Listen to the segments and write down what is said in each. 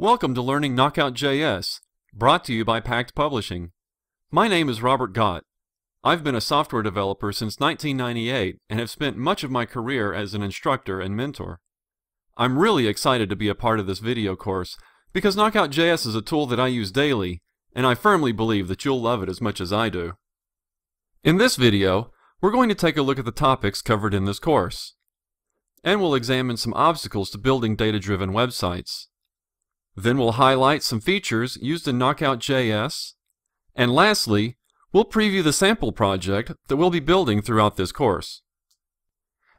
Welcome to Learning Knockout JS, brought to you by Packt Publishing. My name is Robert Gott. I've been a software developer since 1998 and have spent much of my career as an instructor and mentor. I'm really excited to be a part of this video course because Knockout JS is a tool that I use daily, and I firmly believe that you'll love it as much as I do. In this video, we're going to take a look at the topics covered in this course, and we'll examine some obstacles to building data-driven websites. Then we'll highlight some features used in Knockout.js. And lastly, we'll preview the sample project that we'll be building throughout this course.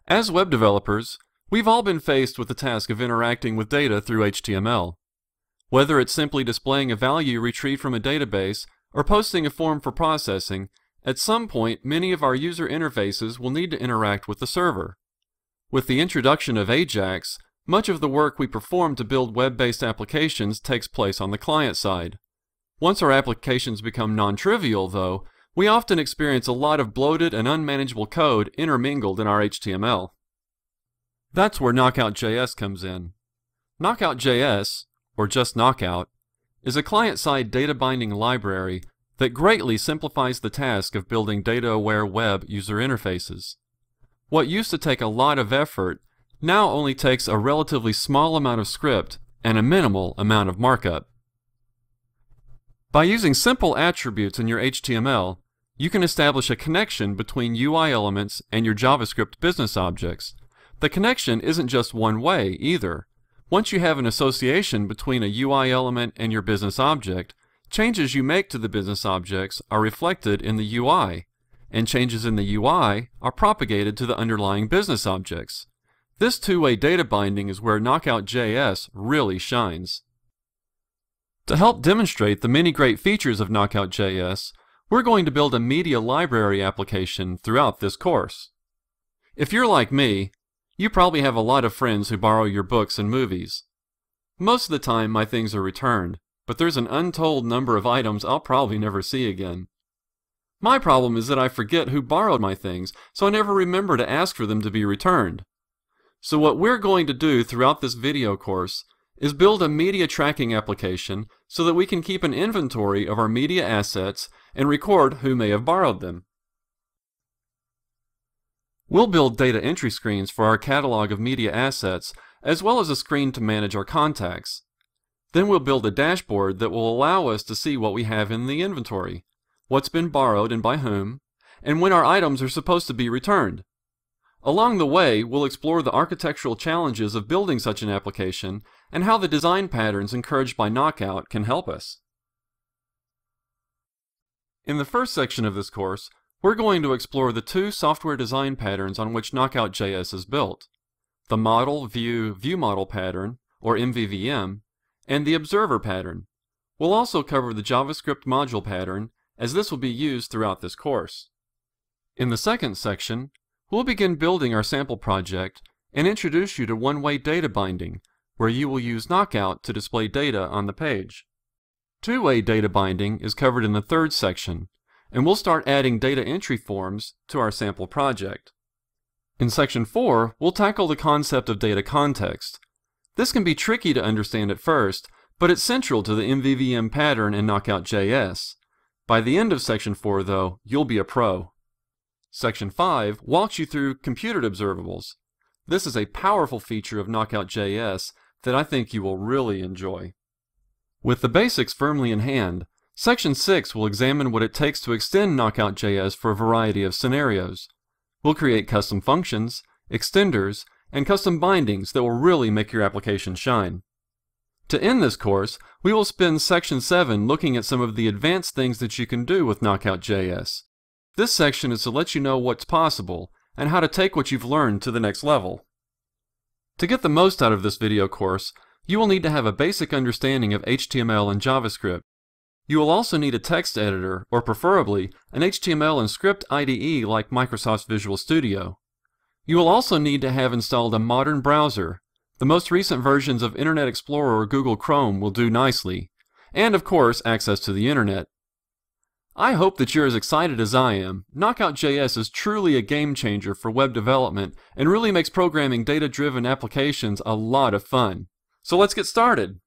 As web developers, we've all been faced with the task of interacting with data through HTML. Whether it's simply displaying a value retrieved from a database or posting a form for processing, at some point many of our user interfaces will need to interact with the server. With the introduction of Ajax, much of the work we perform to build web-based applications takes place on the client side. Once our applications become non-trivial, though, we often experience a lot of bloated and unmanageable code intermingled in our HTML. That's where Knockout.js comes in. Knockout.js, or just Knockout, is a client-side data binding library that greatly simplifies the task of building data-aware web user interfaces. What used to take a lot of effort now only takes a relatively small amount of script and a minimal amount of markup. By using simple attributes in your HTML, you can establish a connection between UI elements and your JavaScript business objects. The connection isn't just one way either. Once you have an association between a UI element and your business object, changes you make to the business objects are reflected in the UI, and changes in the UI are propagated to the underlying business objects. This two-way data binding is where Knockout.js really shines. To help demonstrate the many great features of Knockout.js, we're going to build a media library application throughout this course. If you're like me, you probably have a lot of friends who borrow your books and movies. Most of the time my things are returned, but there's an untold number of items I'll probably never see again. My problem is that I forget who borrowed my things, so I never remember to ask for them to be returned. So what we're going to do throughout this video course is build a media tracking application so that we can keep an inventory of our media assets and record who may have borrowed them. We'll build data entry screens for our catalog of media assets as well as a screen to manage our contacts. Then we'll build a dashboard that will allow us to see what we have in the inventory, what's been borrowed and by whom, and when our items are supposed to be returned. Along the way, we'll explore the architectural challenges of building such an application and how the design patterns encouraged by Knockout can help us. In the first section of this course, we're going to explore the two software design patterns on which Knockout.js is built, the Model View View Model pattern, or MVVM, and the Observer pattern. We'll also cover the JavaScript module pattern, as this will be used throughout this course. In the second section, We'll begin building our sample project and introduce you to one-way data binding, where you will use Knockout to display data on the page. Two-way data binding is covered in the third section, and we'll start adding data entry forms to our sample project. In section 4, we'll tackle the concept of data context. This can be tricky to understand at first, but it's central to the MVVM pattern in Knockout.js. By the end of section 4, though, you'll be a pro. Section 5 walks you through computed observables. This is a powerful feature of Knockout.js that I think you will really enjoy. With the basics firmly in hand, Section 6 will examine what it takes to extend Knockout.js for a variety of scenarios. We'll create custom functions, extenders, and custom bindings that will really make your application shine. To end this course, we will spend Section 7 looking at some of the advanced things that you can do with Knockout.js. This section is to let you know what's possible and how to take what you've learned to the next level. To get the most out of this video course, you will need to have a basic understanding of HTML and JavaScript. You will also need a text editor, or preferably, an HTML and script IDE like Microsoft Visual Studio. You will also need to have installed a modern browser. The most recent versions of Internet Explorer or Google Chrome will do nicely. And of course, access to the Internet. I hope that you're as excited as I am. Knockout.js is truly a game changer for web development and really makes programming data-driven applications a lot of fun. So let's get started.